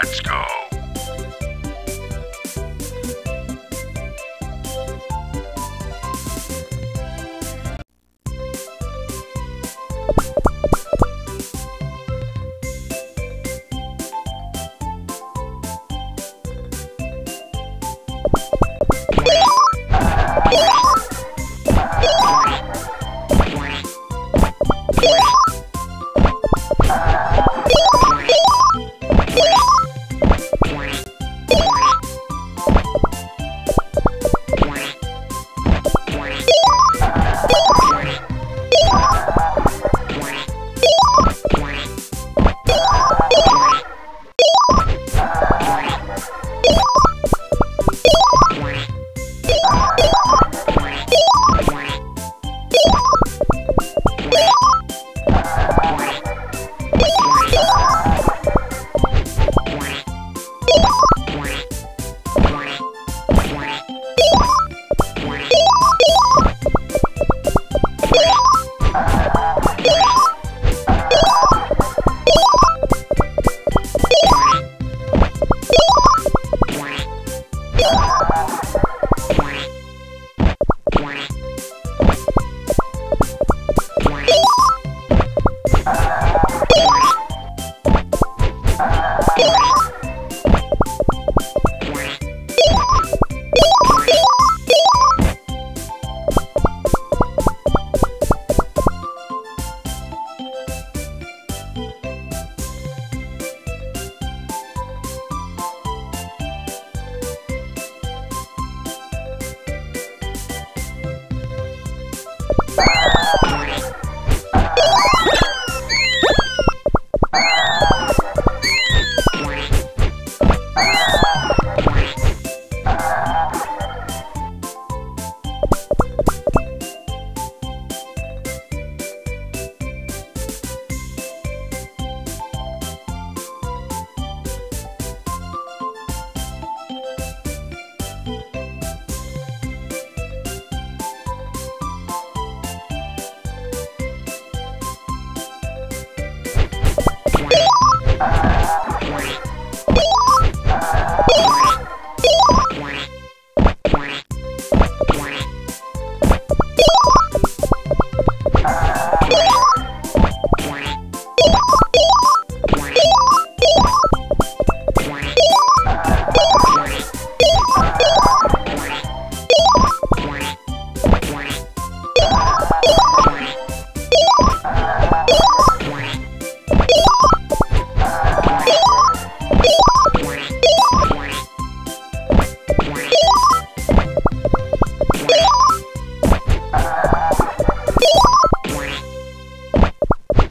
Let's go.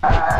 Uh...